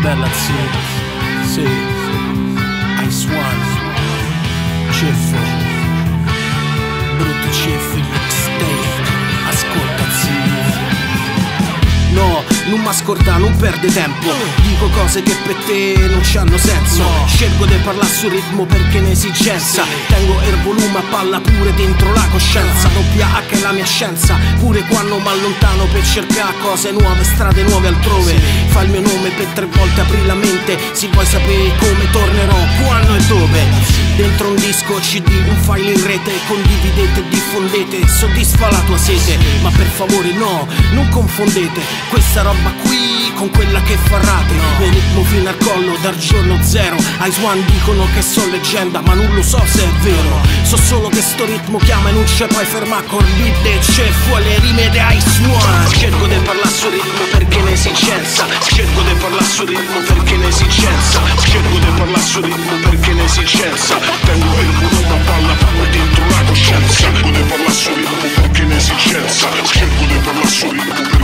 bella zia, sì, Ice One, Ceffo, brutto ceffi, mixtape, ascolta zia. No, non m'ascolta, non perde tempo. Dico cose che per te non c'hanno senso. Scelgo di parlare sul ritmo perché è un'esigenza Tengo il volume a palla pure dentro la coscienza. Doppia H è la mia scienza. Pure quando m'allontano per cercare cose nuove Strade nuove altrove. Fa nome per tre volte apri la mente. Se vuoi sapere come tornerò, quando e dove? Dentro un disco CD, un file in rete Condividete, diffondete, soddisfa la tua sete. Ma per favore no, non confondete questa roba qui con quella che farrate. Nel ritmo fino al collo dal giorno zero. Ice One dicono che sono leggenda ma non lo so se è vero. So solo che sto ritmo chiama e non c'è poi ferma e c'è fuori le rime di Ice One. Cerco di parlare sul ritmo parlasso di ritmo perché l'esigenza Cerco di parlasso di ritmo perché l'esigenza Tengo il culo una palla pure dentro la coscienza. Scelgo di parlasso di ritmo perché l'esigenza Scelgo di parlare parlasso di ritmo perché